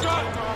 Shot!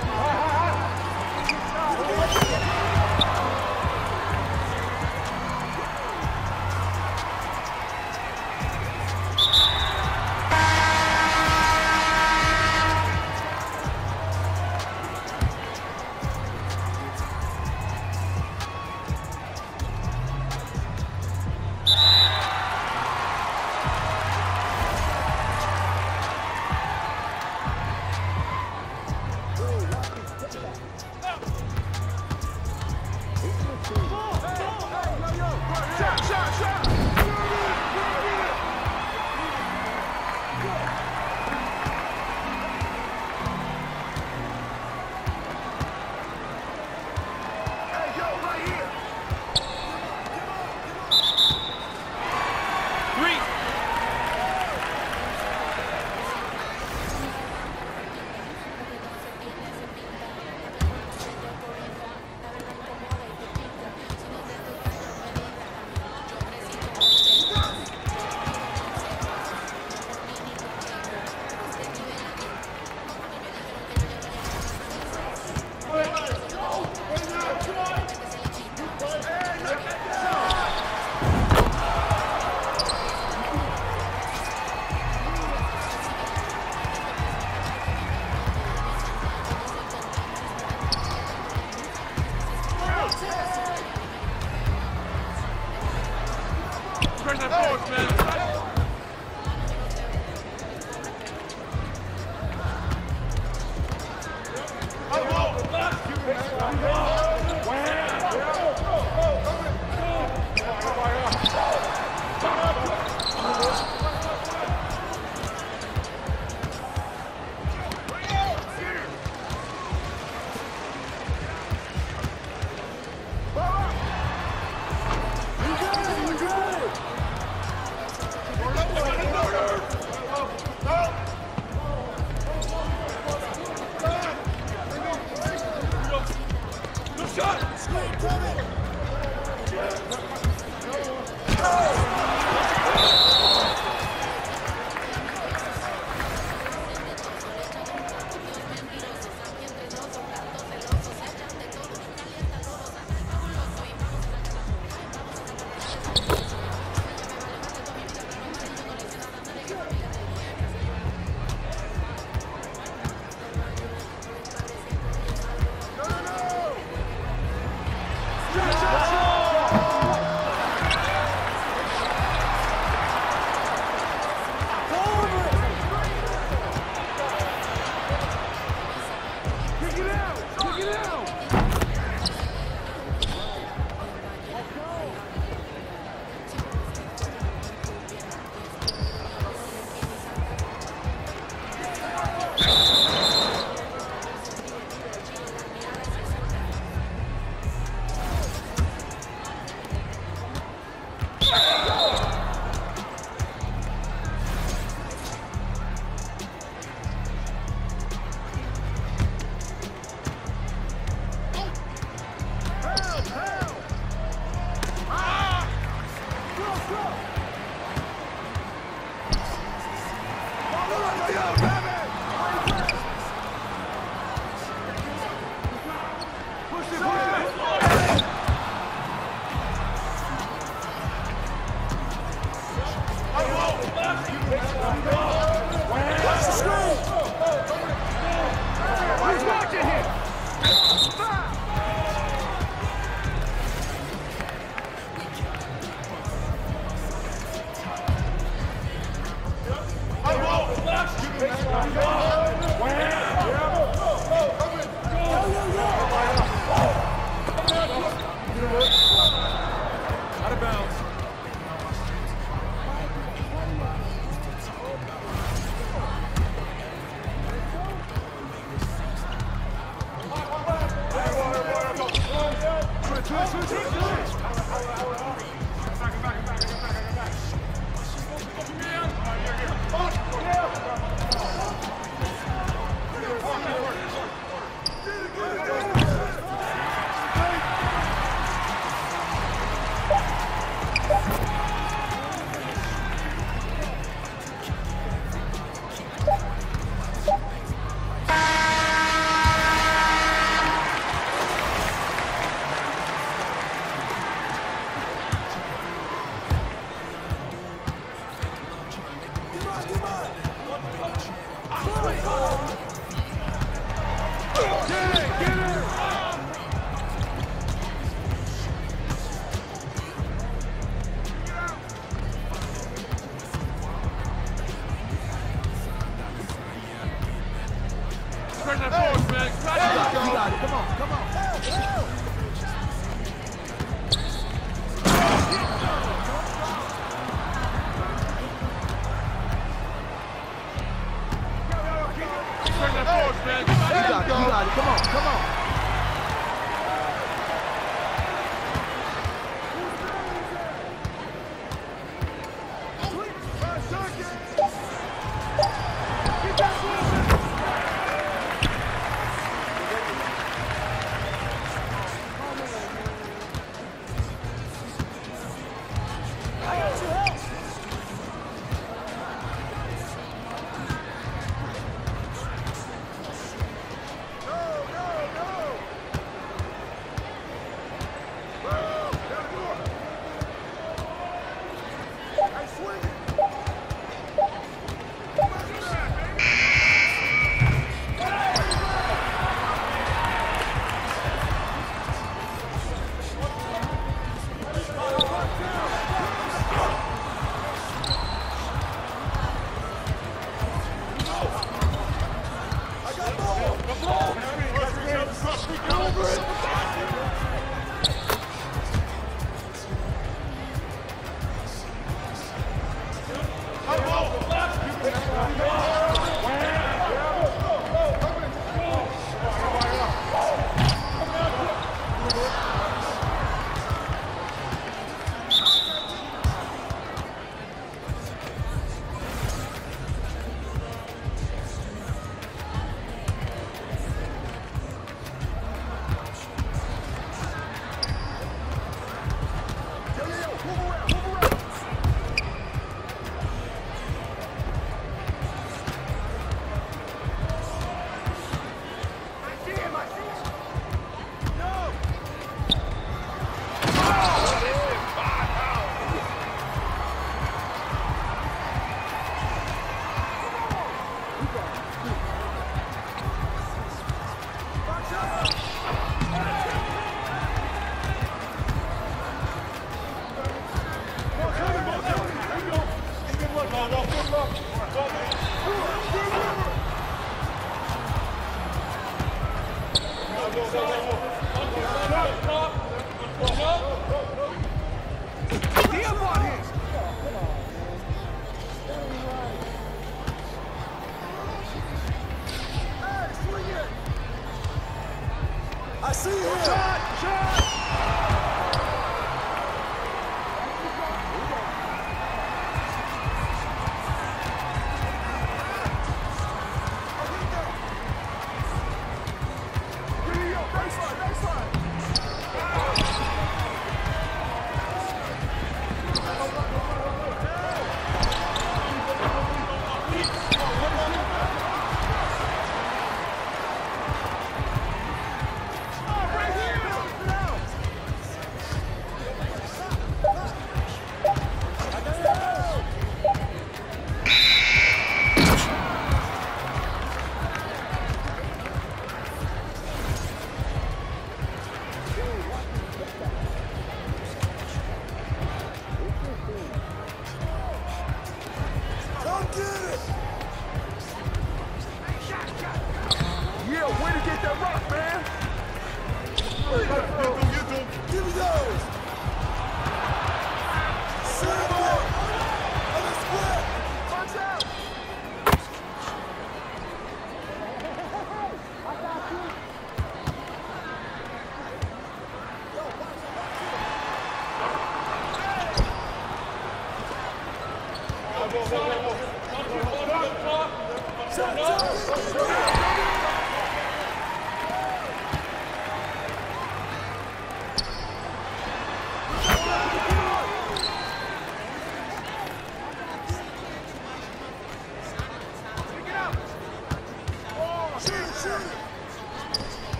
Go!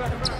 back, back.